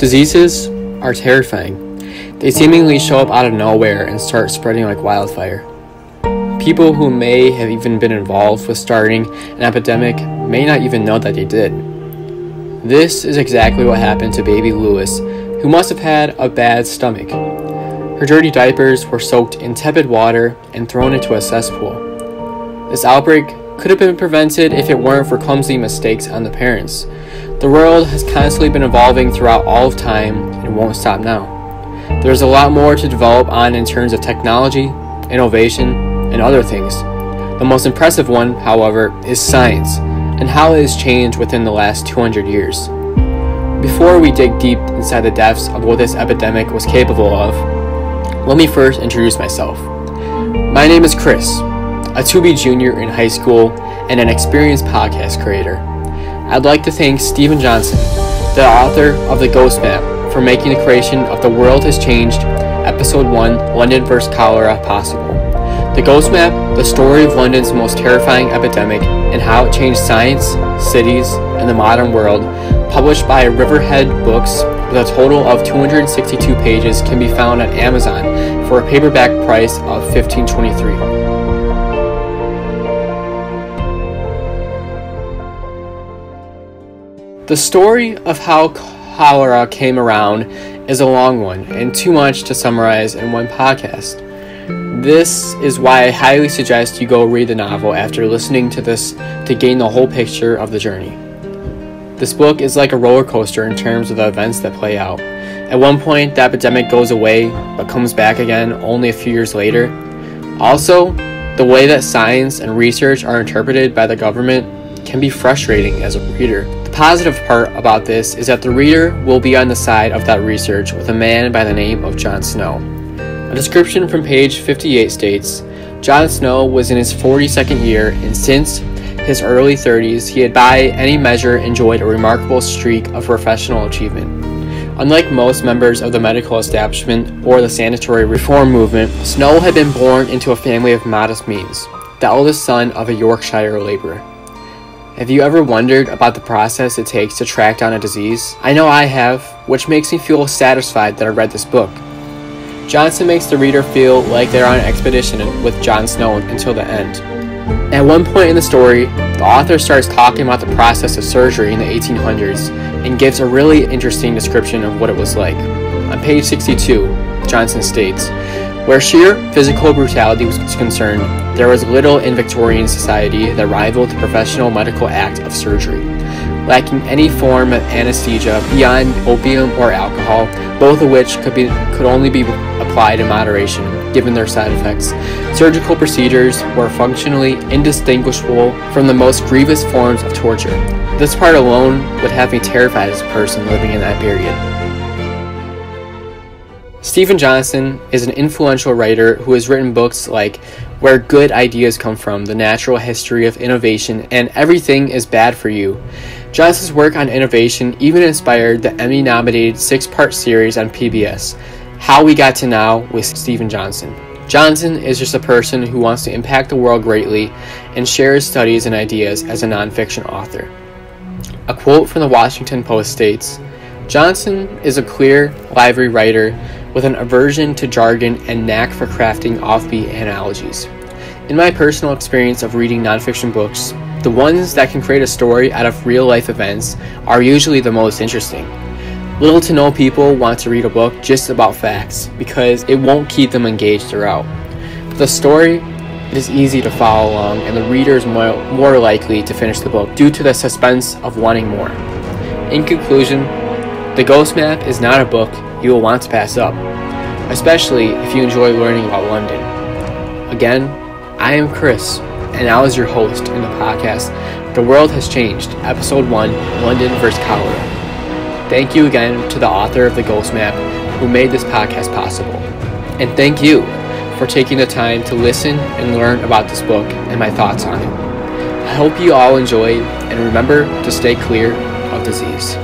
Diseases are terrifying. They seemingly show up out of nowhere and start spreading like wildfire. People who may have even been involved with starting an epidemic may not even know that they did. This is exactly what happened to baby Lewis, who must have had a bad stomach. Her dirty diapers were soaked in tepid water and thrown into a cesspool. This outbreak could have been prevented if it weren't for clumsy mistakes on the parents. The world has constantly been evolving throughout all of time and won't stop now. There's a lot more to develop on in terms of technology, innovation, and other things. The most impressive one, however, is science and how it has changed within the last 200 years. Before we dig deep inside the depths of what this epidemic was capable of, let me first introduce myself. My name is Chris, a 2B junior in high school and an experienced podcast creator. I'd like to thank Steven Johnson, the author of The Ghost Map, for making the creation of The World Has Changed, Episode 1 London vs. Cholera possible. The Ghost Map, the story of London's most terrifying epidemic and how it changed science, cities, and the modern world, published by Riverhead Books with a total of 262 pages, can be found on Amazon for a paperback price of $15.23. The story of how cholera came around is a long one and too much to summarize in one podcast. This is why I highly suggest you go read the novel after listening to this to gain the whole picture of the journey. This book is like a roller coaster in terms of the events that play out. At one point, the epidemic goes away but comes back again only a few years later. Also, the way that science and research are interpreted by the government can be frustrating as a reader. The positive part about this is that the reader will be on the side of that research with a man by the name of John Snow. A description from page 58 states John Snow was in his 42nd year, and since his early 30s, he had by any measure enjoyed a remarkable streak of professional achievement. Unlike most members of the medical establishment or the sanitary reform movement, Snow had been born into a family of modest means, the eldest son of a Yorkshire laborer. Have you ever wondered about the process it takes to track down a disease? I know I have, which makes me feel satisfied that I read this book. Johnson makes the reader feel like they're on an expedition with John Snow until the end. At one point in the story, the author starts talking about the process of surgery in the 1800s and gives a really interesting description of what it was like. On page 62, Johnson states, where sheer physical brutality was concerned, there was little in Victorian society that rivaled the professional medical act of surgery. Lacking any form of anesthesia beyond opium or alcohol, both of which could, be, could only be applied in moderation given their side effects, surgical procedures were functionally indistinguishable from the most grievous forms of torture. This part alone would have me terrified as a person living in that period. Steven Johnson is an influential writer who has written books like Where Good Ideas Come From, The Natural History of Innovation, and Everything is Bad for You. Johnson's work on innovation even inspired the Emmy nominated six part series on PBS, How We Got to Now with Steven Johnson. Johnson is just a person who wants to impact the world greatly and share his studies and ideas as a nonfiction author. A quote from the Washington Post states Johnson is a clear, lively writer with an aversion to jargon and knack for crafting offbeat analogies. In my personal experience of reading nonfiction books, the ones that can create a story out of real life events are usually the most interesting. Little to no people want to read a book just about facts because it won't keep them engaged throughout. The story is easy to follow along, and the reader is more likely to finish the book due to the suspense of wanting more. In conclusion, The Ghost Map is not a book you will want to pass up, especially if you enjoy learning about London. Again, I am Chris, and I was your host in the podcast The World Has Changed, Episode 1 London vs. Cholera. Thank you again to the author of The Ghost Map who made this podcast possible. And thank you for taking the time to listen and learn about this book and my thoughts on it. I hope you all enjoy and remember to stay clear of disease.